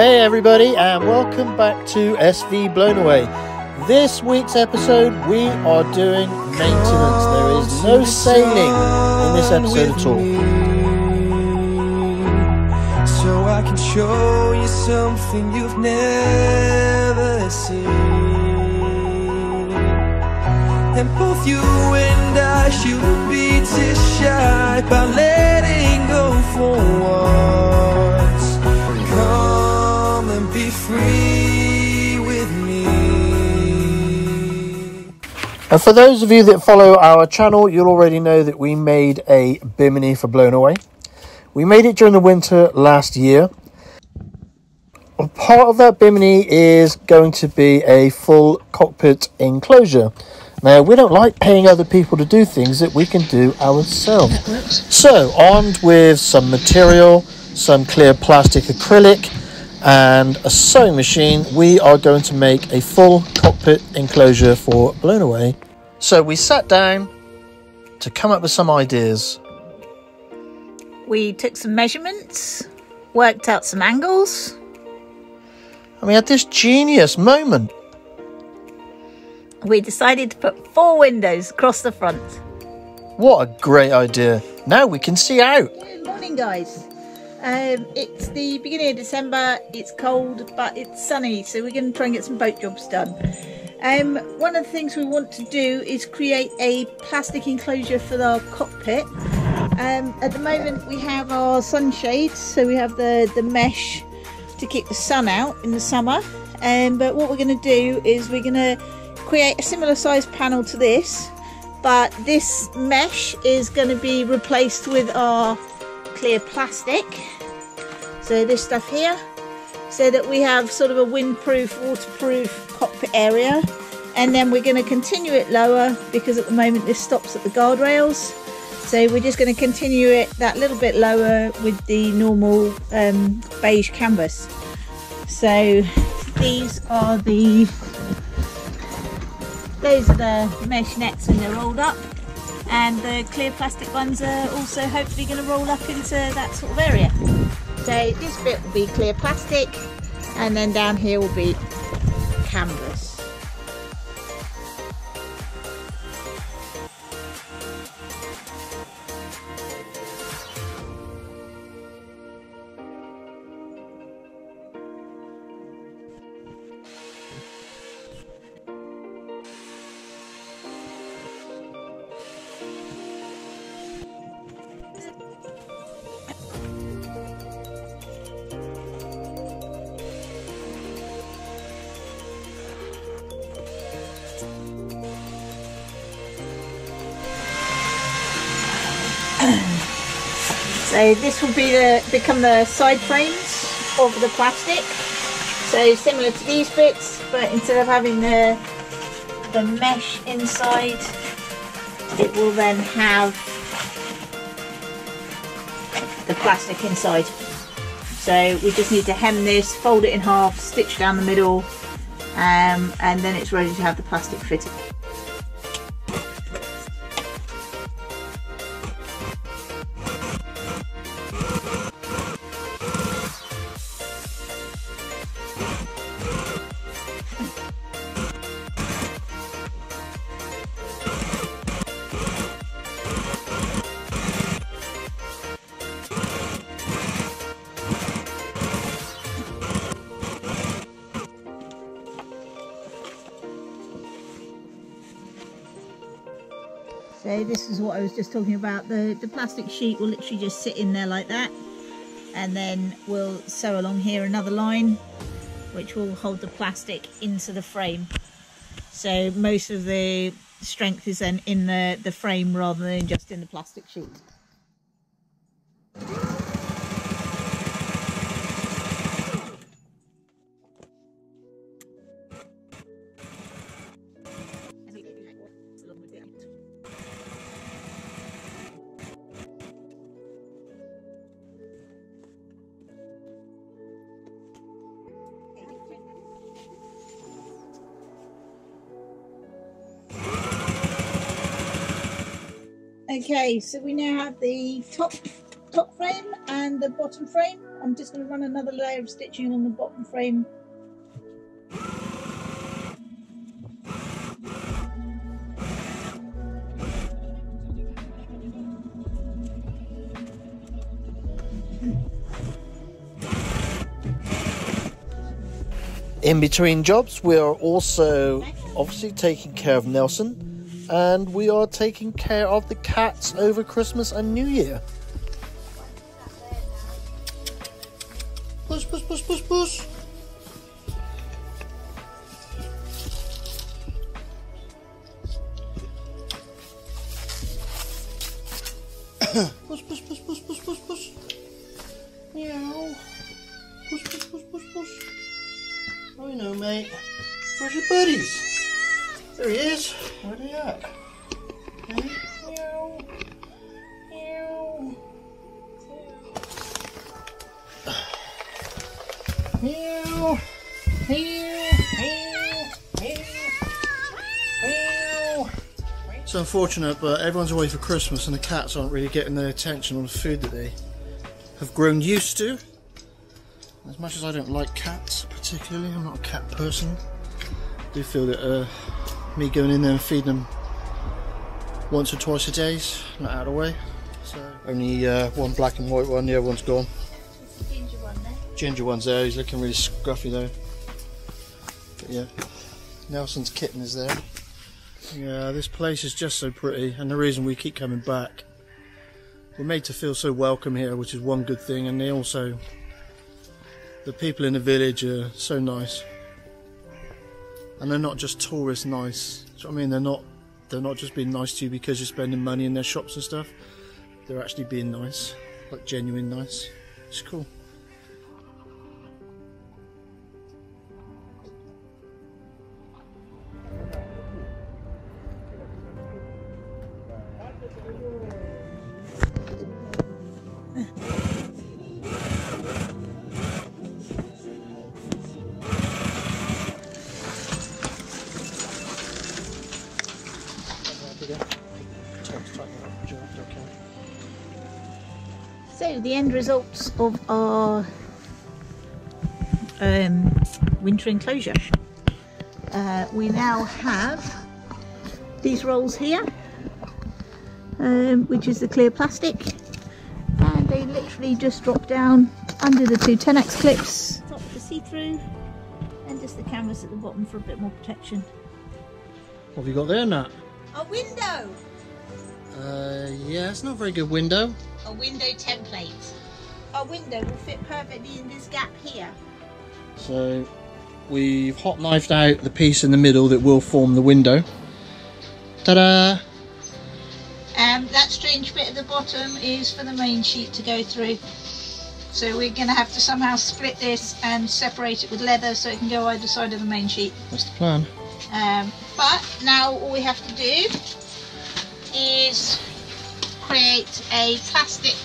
Hey, everybody, and welcome back to SV Blown Away. This week's episode, we are doing maintenance. There is no sailing in this episode at all. So I can show you something you've never seen. And both you and I shouldn't be too shy by letting go for once. Come and be free with me. And for those of you that follow our channel, you'll already know that we made a Bimini for Blown Away. We made it during the winter last year. And part of that Bimini is going to be a full cockpit enclosure. Now, we don't like paying other people to do things that we can do ourselves. So, armed with some material, some clear plastic acrylic, and a sewing machine, we are going to make a full cockpit enclosure for Blown Away. So, we sat down to come up with some ideas. We took some measurements, worked out some angles. And we had this genius moment. We decided to put four windows across the front. What a great idea. Now we can see out. Good morning, guys. Um, it's the beginning of December. It's cold, but it's sunny, so we're going to try and get some boat jobs done. Um, one of the things we want to do is create a plastic enclosure for our cockpit. Um, at the moment, we have our sunshades, so we have the, the mesh to keep the sun out in the summer. Um, but what we're going to do is we're going to create a similar size panel to this, but this mesh is going to be replaced with our clear plastic. So this stuff here, so that we have sort of a windproof, waterproof cockpit area. And then we're going to continue it lower because at the moment this stops at the guardrails. So we're just going to continue it that little bit lower with the normal um, beige canvas. So these are the those are the mesh nets when they're rolled up and the clear plastic ones are also hopefully going to roll up into that sort of area. So this bit will be clear plastic and then down here will be canvas. So this will be the become the side frames of the plastic. So similar to these bits, but instead of having the the mesh inside, it will then have the plastic inside. So we just need to hem this, fold it in half, stitch down the middle, um, and then it's ready to have the plastic fitted. So this is what I was just talking about. The, the plastic sheet will literally just sit in there like that. And then we'll sew along here another line, which will hold the plastic into the frame. So most of the strength is then in the, the frame rather than just in the plastic sheet. Okay, so we now have the top top frame and the bottom frame. I'm just going to run another layer of stitching on the bottom frame. In between jobs, we are also obviously taking care of Nelson and we are taking care of the cats over Christmas and New Year. Push, push, push, push, push. push, push, push, push, push, push, push. Meow. Push, push, push, push, push. Oh, I know, mate. Where's your buddies? There he is. Meow. It's unfortunate, but everyone's away for Christmas and the cats aren't really getting their attention on the food that they have grown used to. As much as I don't like cats particularly, I'm not a cat person. I do feel that uh, me going in there and feeding them once or twice a day is not out of the way. So only uh, one black and white one, the other one's gone. It's the ginger one there. Ginger one's there, he's looking really scruffy though. But yeah, Nelson's kitten is there. Yeah, this place is just so pretty, and the reason we keep coming back. We're made to feel so welcome here, which is one good thing, and they also, the people in the village are so nice, and they're not just tourist nice. Do you know what I mean? They're not, they're not just being nice to you because you're spending money in their shops and stuff. They're actually being nice, like genuine nice. It's cool. So the end results of our um, winter enclosure. Uh, we now have these rolls here, um, which is the clear plastic, and they literally just drop down under the two Tenax clips. Top for see-through, and just the canvas at the bottom for a bit more protection. What have you got there, Nat? A window, Uh, yeah, it's not a very good window. a window template. A window will fit perfectly in this gap here. So we've hot knifed out the piece in the middle that will form the window. Ta-da! Um, that strange bit at the bottom is for the main sheet to go through. So we're going to have to somehow split this and separate it with leather so it can go either side of the main sheet. That's the plan. Um, but now all we have to do is create a plastic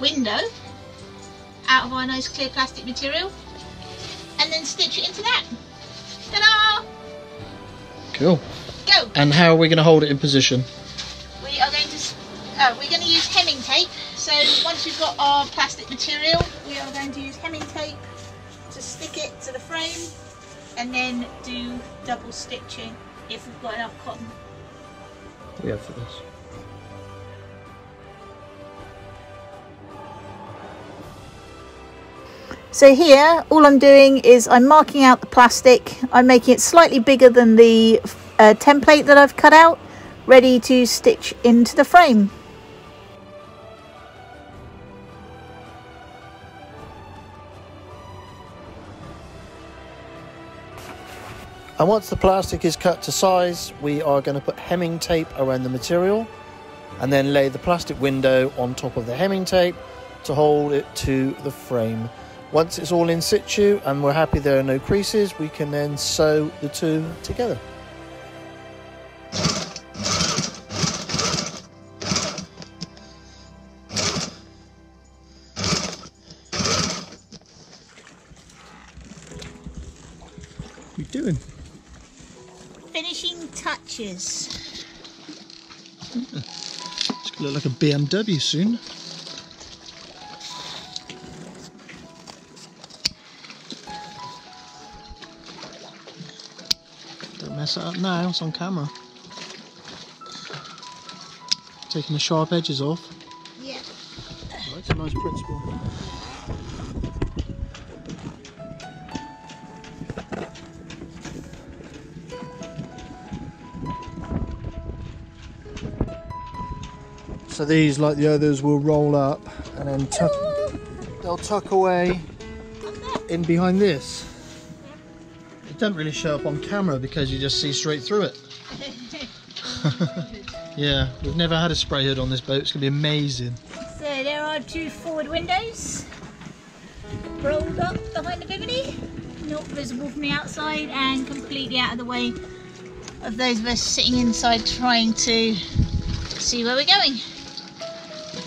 window out of our nice clear plastic material and then stitch it into that. Ta-da! Cool. Go! And how are we going to hold it in position? We are going to uh, we're going to use hemming tape. So once we've got our plastic material, we are going to use hemming tape to stick it to the frame, and then do double stitching if we've got enough cotton. We have for this. So here, all I'm doing is I'm marking out the plastic. I'm making it slightly bigger than the uh, template that I've cut out, ready to stitch into the frame. And once the plastic is cut to size, we are going to put hemming tape around the material and then lay the plastic window on top of the hemming tape to hold it to the frame. Once it's all in situ and we're happy there are no creases, we can then sew the two together. Like a BMW soon. Don't mess it up now, it's on camera. Taking the sharp edges off. So these, like the others, will roll up and then tuck, they'll tuck away in behind this. It doesn't really show up on camera because you just see straight through it. Yeah, we've never had a spray hood on this boat. It's gonna be amazing. So there are two forward windows rolled up behind the Bimini, not visible from the outside and completely out of the way of those of us sitting inside trying to see where we're going.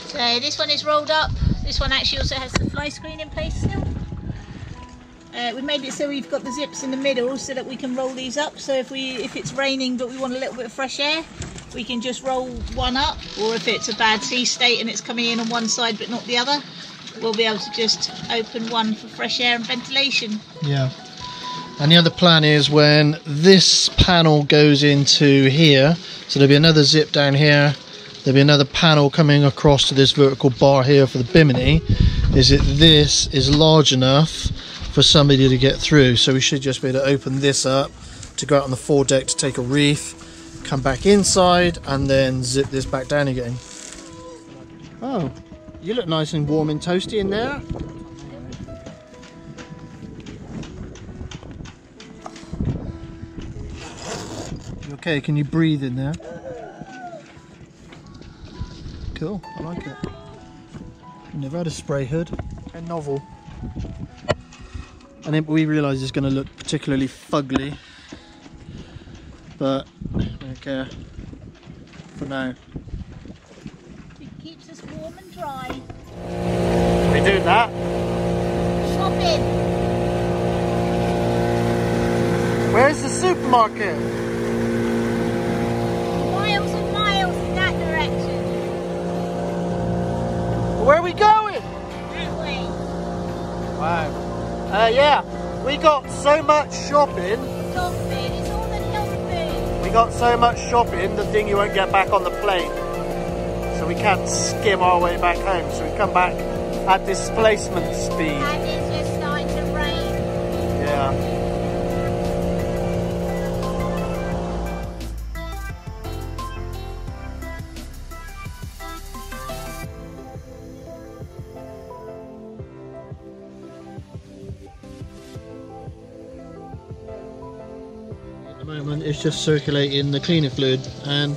So this one is rolled up. This one actually also has the fly screen in place still. Uh, we made it so we've got the zips in the middle so that we can roll these up. So if we if it's raining but we want a little bit of fresh air, we can just roll one up. Or if it's a bad sea state and it's coming in on one side but not the other, we'll be able to just open one for fresh air and ventilation. Yeah. And the other plan is when this panel goes into here, so there'll be another zip down here, there'll be another panel coming across to this vertical bar here for the bimini, is that this is large enough for somebody to get through. So we should just be able to open this up to go out on the foredeck to take a reef, come back inside and then zip this back down again. Oh, you look nice and warm and toasty in there. Okay, can you breathe in there? Cool, I like it. Never had a spray hood. A novel. And then we realise it's going to look particularly fugly. But, I don't care. For now. It keeps us warm and dry. We do that. Shopping! Where's the supermarket? Miles and miles in that direction. Where are we going? That way. Wow. Uh, yeah, we got so much shopping. Dog. It's all the dog. We got so much shopping, the thing you won't get back on the plane. So we can't skim our way back home. So we come back at displacement speed. And it's just starting to rain. Yeah. Moment, it's just circulating the cleaner fluid, and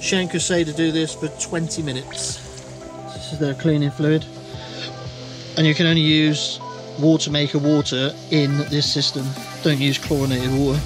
Schenker say to do this for 20 minutes. This is their cleaning fluid, and you can only use water maker water in this system. Don't use chlorinated water.